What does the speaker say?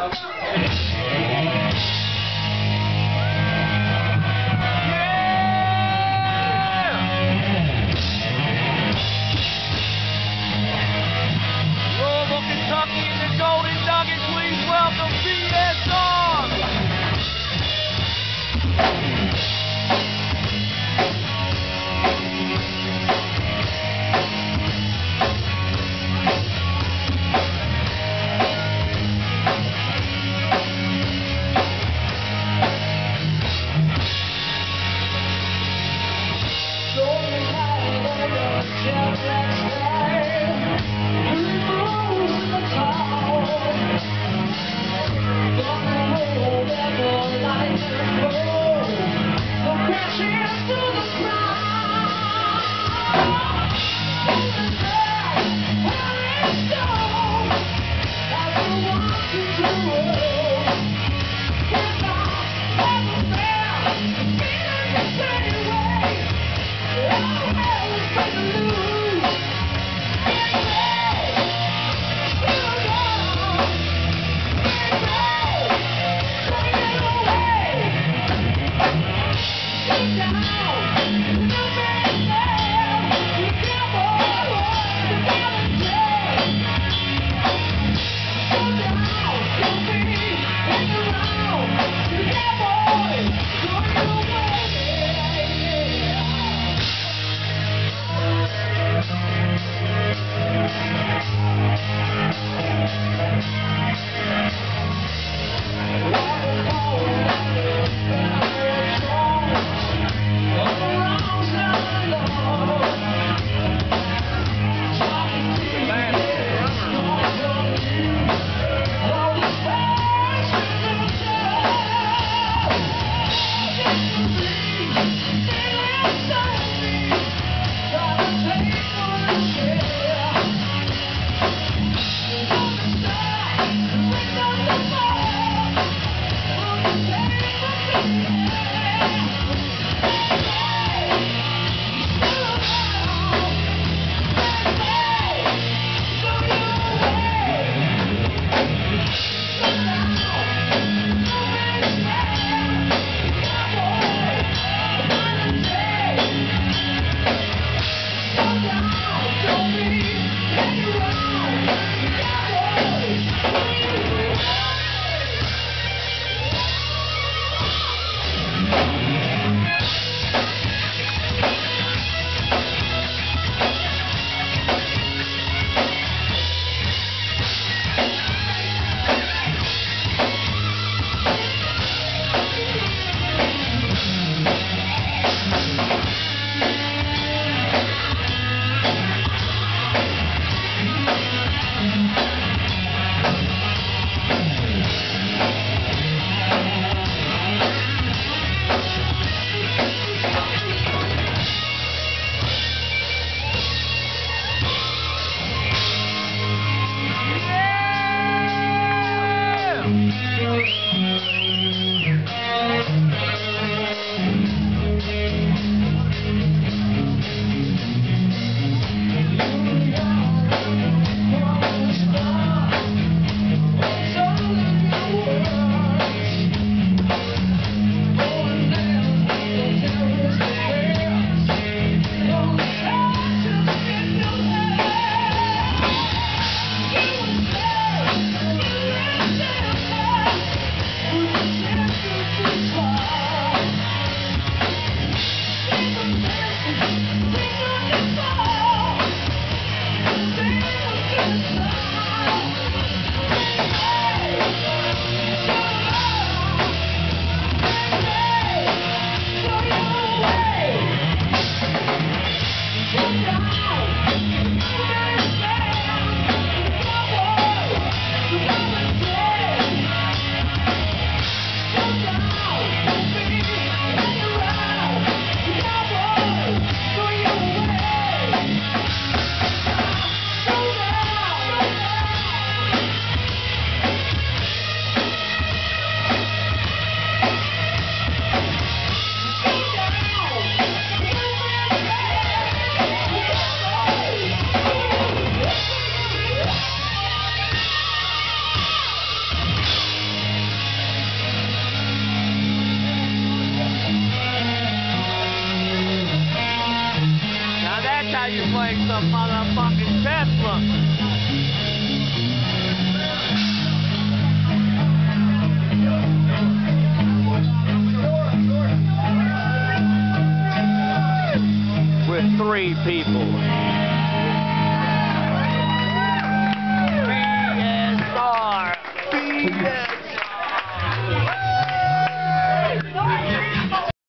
Louisville, Thank you. You play some motherfucking Tesla. With three people.